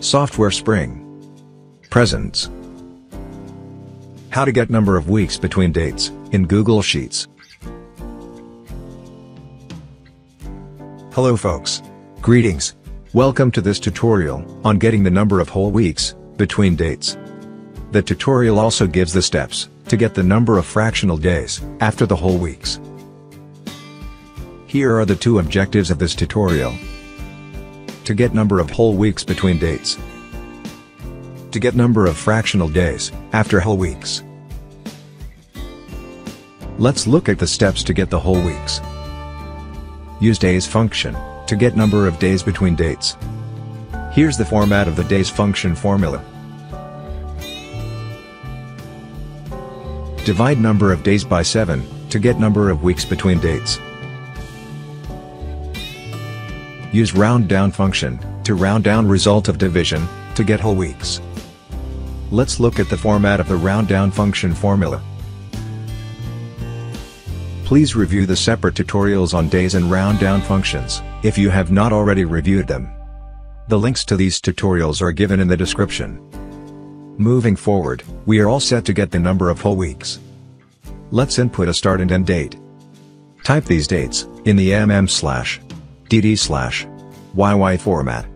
Software Spring. Presents. How to get number of weeks between dates, in Google Sheets. Hello folks. Greetings. Welcome to this tutorial, on getting the number of whole weeks, between dates. The tutorial also gives the steps, to get the number of fractional days, after the whole weeks. Here are the two objectives of this tutorial. To get number of whole weeks between dates. To get number of fractional days, after whole weeks. Let's look at the steps to get the whole weeks. Use days function, to get number of days between dates. Here's the format of the days function formula. Divide number of days by 7, to get number of weeks between dates. Use round down function, to round down result of division, to get whole weeks. Let's look at the format of the round down function formula. Please review the separate tutorials on days and round down functions, if you have not already reviewed them. The links to these tutorials are given in the description. Moving forward, we are all set to get the number of whole weeks. Let's input a start and end date. Type these dates, in the mm slash dd slash yy format.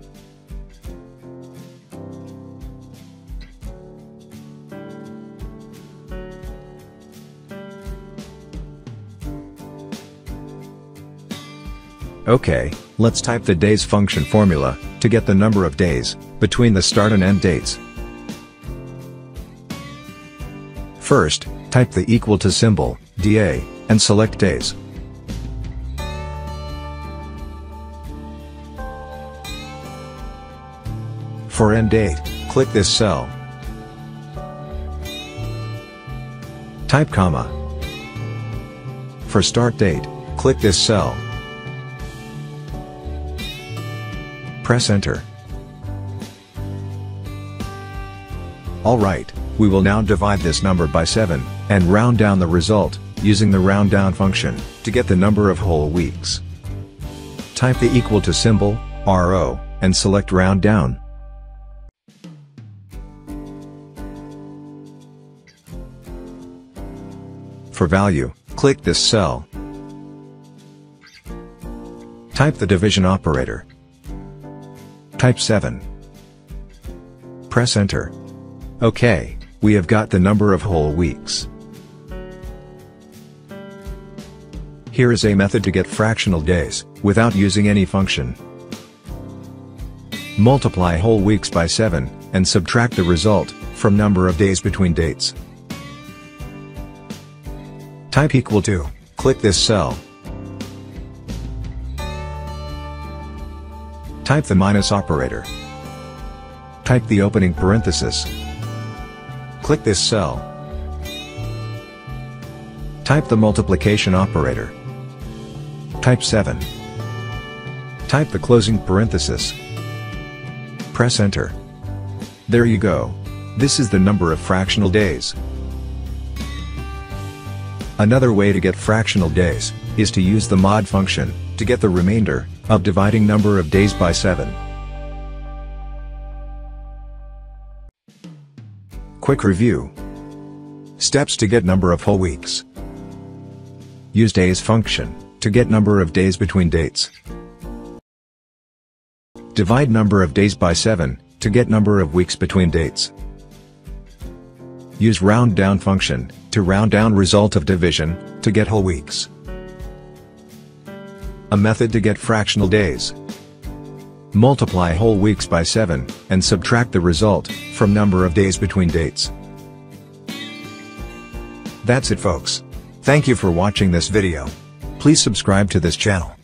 Okay, let's type the days function formula, to get the number of days, between the start and end dates. First, type the equal to symbol, DA, and select days. For end date, click this cell. Type comma. For start date, click this cell. Press enter. Alright, we will now divide this number by 7, and round down the result, using the round down function, to get the number of whole weeks. Type the equal to symbol, RO, and select round down. For value, click this cell. Type the division operator. Type 7. Press enter. OK, we have got the number of whole weeks. Here is a method to get fractional days, without using any function. Multiply whole weeks by 7, and subtract the result, from number of days between dates. Type equal to, click this cell. Type the minus operator. Type the opening parenthesis. Click this cell. Type the multiplication operator. Type 7. Type the closing parenthesis. Press enter. There you go. This is the number of fractional days. Another way to get fractional days, is to use the mod function, to get the remainder, of dividing number of days by 7. Quick review. Steps to get number of whole weeks. Use days function, to get number of days between dates. Divide number of days by 7, to get number of weeks between dates. Use round down function, to round down result of division, to get whole weeks. A method to get fractional days. Multiply whole weeks by 7, and subtract the result, from number of days between dates. That's it folks. Thank you for watching this video. Please subscribe to this channel.